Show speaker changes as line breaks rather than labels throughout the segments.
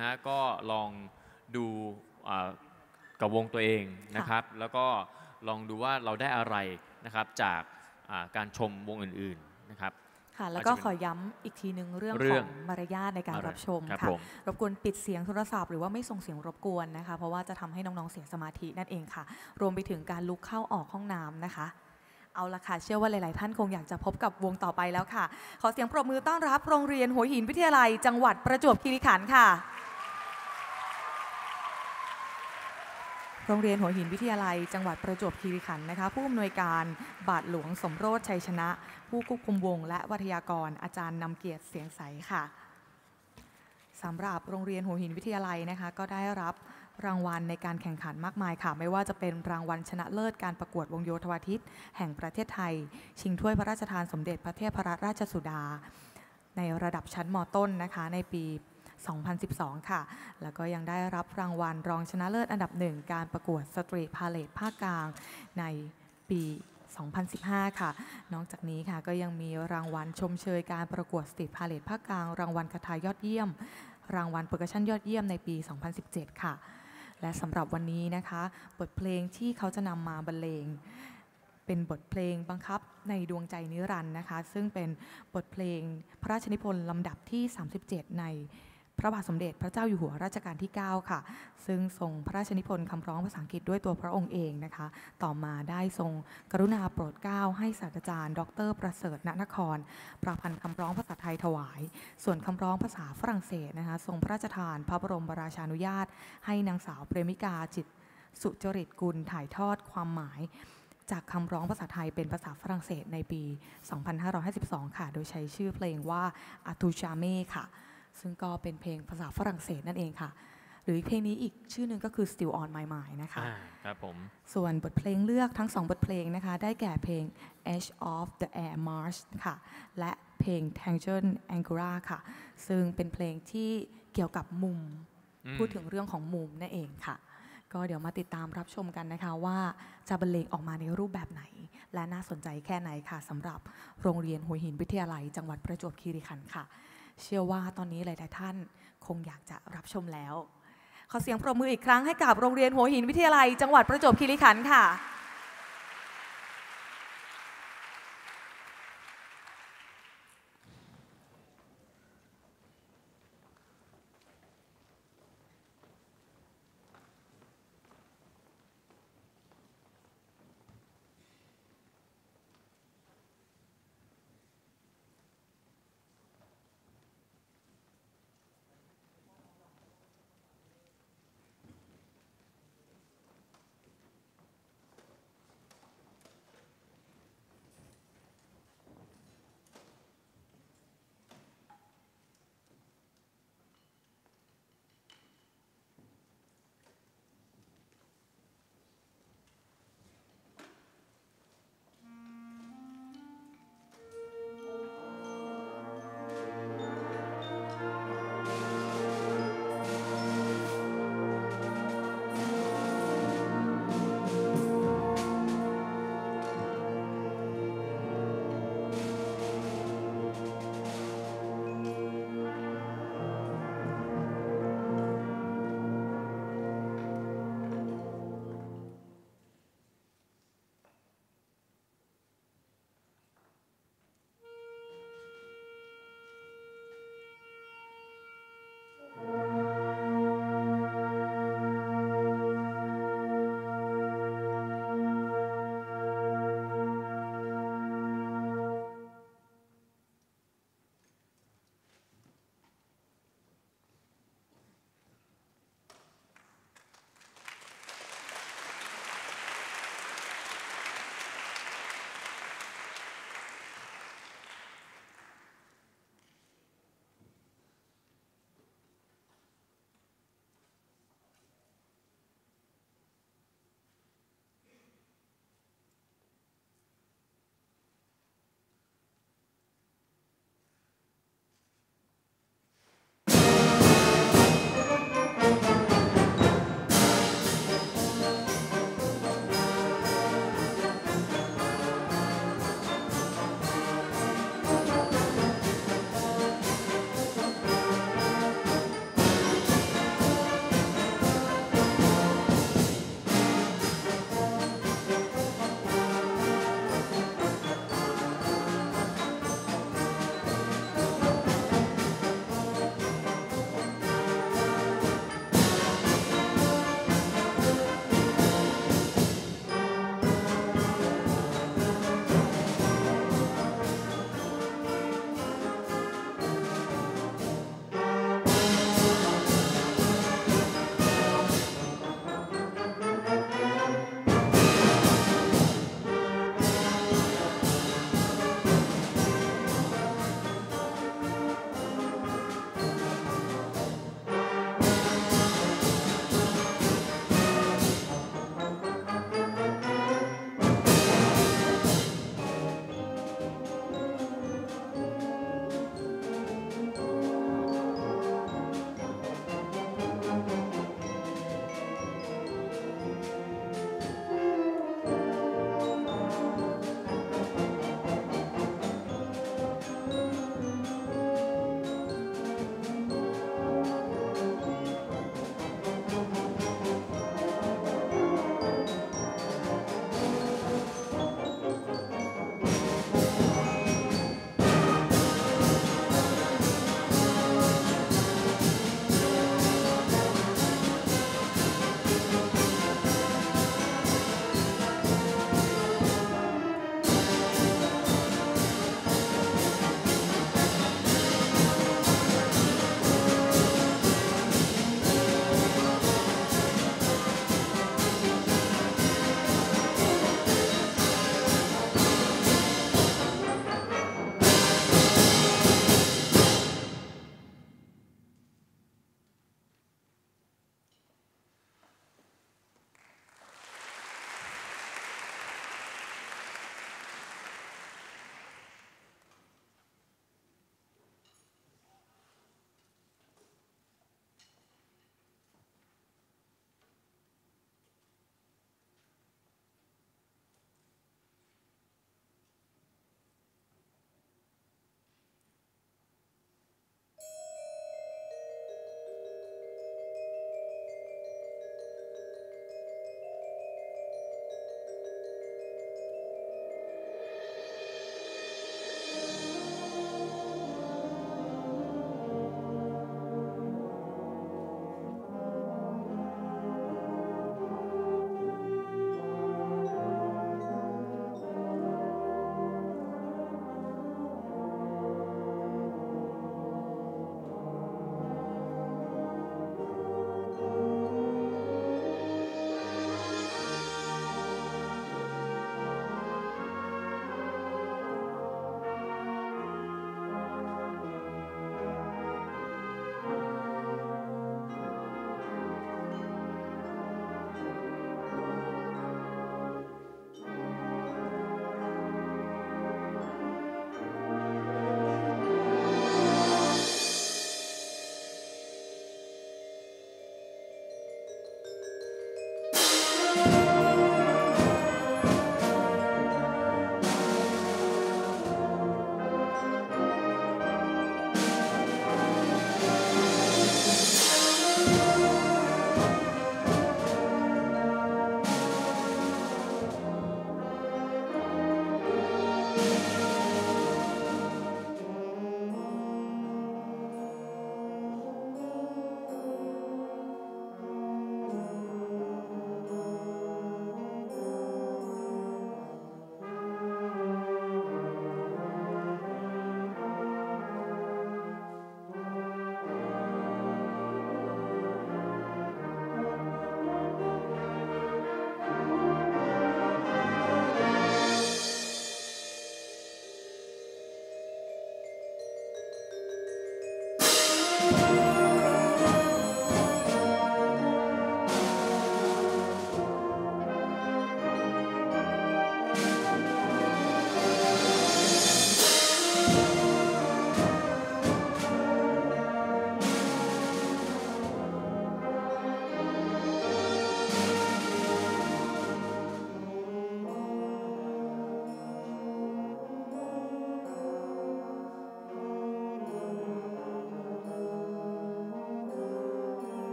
นะฮะก็ลองดูอ่ากับวงตัวเองนะครับ แล้วก็ลองดูว่าเราได้อะไรนะครับจากอ่าการชมวงอื่นๆนะครับ
ค่ะแล้วก็
อาจจะเป็น
ขอย้ำอีกทีหนึ่งเรื่อง
เรื่
ข
อ
องงมารยาทในการรับชม
ครับ
ค่ะ
ผม
รบกวนปิดเสียงโทรศัพท์หรือว่าไม่ส่งเสียงรบกวนนะคะ เพราะว่าจะทำให้น้องๆเสียสมาธินั่นเองค่ะ รวมไปถึงการลุกเข้าออกห้องน้ำนะคะ เอาละค่ะ เชื่อว่าหลาย ๆ ท่านคงอยากจะพบกับวงต่อไปแล้วค่ะ ขอเสียงปรบมือต้อนรับโรงเรียนหัวหินวิทยาลัย จังหวัดประจวบคีรีขันธ์ค่ะ โรงเรียนหัวหินวิทยาลัย จังหวัดประจวบคีรีขันธ์นะคะ ผู้อำนวยการบาทหลวงสมโรธชัยชนะ ผู้ควบคุมวง และวิทยากรอาจารย์นำเกียรติเสียงใสค่ะสำหรับโรงเรียนหัวหินวิทยาลัยนะคะ ก็ได้รับรางวัลในการแข่งขันมากมายค่ะ ไม่ว่าจะเป็นรางวัลชนะเลิศการประกวดวงโยธวาทิต แห่งประเทศไทย ชิงถ้วยพระราชทานสมเด็จพระเทพรัตนราชสุดา ในระดับชั้นมต้นนะคะ ในปี 2012 ค่ะ แล้วก็ยังได้รับรางวัลรองชนะเลิศอันดับหนึ่งการประกวด street parade ภาคกลางในปี 2015 ค่ะ นอกจากนี้ค่ะก็ยังมีรางวัลชมเชยการประกวด street parade ภาคกลาง รางวัลคทายอดเยี่ยม รางวัล production ยอดเยี่ยมในปี 2017 ค่ะ และสำหรับวันนี้นะคะบทเพลงที่เขาจะนำมาบรรเลงเป็นบทเพลงบังคับในดวงใจนิรันดร์นะคะ ซึ่งเป็นบทเพลงพระราชนิพนธ์ลำดับที่ 37 ใน พระบาทสมเด็จพระเจ้าอยู่หัวรัชกาลที่ 9 ค่ะ ซึ่งทรงพระราชนิพนธ์คำร้องภาษาอังกฤษด้วยตัวพระองค์เองนะคะ ต่อมาได้ทรงกรุณาโปรดเกล้าให้ศาสตราจารย์ ดร ประเสริฐณนคร ประพันธ์คำร้องภาษาไทยถวาย ส่วนคำร้องภาษาฝรั่งเศสนะคะ ทรงพระราชทานพระบรมราชานุญาต ให้นางสาวเปรมิกาจิตสุจริตกุลถ่ายทอดความหมายจากคำร้องภาษาไทยเป็นภาษาฝรั่งเศสในปี 2552 ค่ะ โดยใช้ชื่อเพลงว่าอาตูชาเม่ค่ะ ซึ่งก็เป็นเพลงภาษาฝรั่งเศสนั่นเองค่ะ หรือเพลงนี้อีกชื่อหนึ่งก็คือ Still on My Mind นะคะ
อ่าครับผม
ส่วนบทเพลงเลือกทั้ง2บทเพลงนะคะ ได้แก่เพลง Edge of the Air March ค่ะ และเพลง Tangent Angora ค่ะ ซึ่งเป็นเพลงที่เกี่ยวกับมุม
อืม
พูดถึงเรื่องของมุมนั่นเองค่ะ ก็เดี๋ยวมาติดตามรับชมกันนะคะว่าจะบรรเลงออกมาในรูปแบบไหน และน่าสนใจแค่ไหนค่ะสำหรับโรงเรียนหัวหินวิทยาลัย จังหวัดประจวบคีรีขันธ์ค่ะ เชื่อว่าตอนนี้หลายๆท่านคงอยากจะรับชมแล้ว ขอเสียงปรบมืออีกครั้งให้กับโรงเรียนหัวหินวิทยาลัย จังหวัดประจวบคีรีขันธ์ค่ะ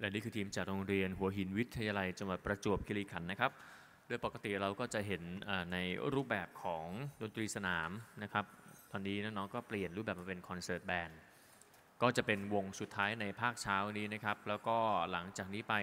และนี่คือทีมจากโรงเรียนหัวหินวิทยาลัยจังหวัดประจวบคีรีขันธ์นะครับ โดยปกติเราก็จะเห็นในรูปแบบของดนตรีสนามนะครับ ตอนนี้น้องๆก็เปลี่ยนรูปแบบมาเป็นคอนเสิร์ตแบนด์ก็จะเป็นวงสุดท้ายในภาคเช้านี้นะครับ แล้วก็หลังจากนี้ไป